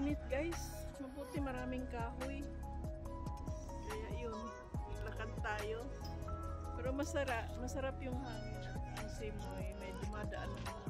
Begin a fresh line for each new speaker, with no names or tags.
init guys. Mabuti maraming kahoy. Kaya yun, lakad tayo. Pero masarap, masarap yung hangin ang simoy. Eh. May dumadaan ng mga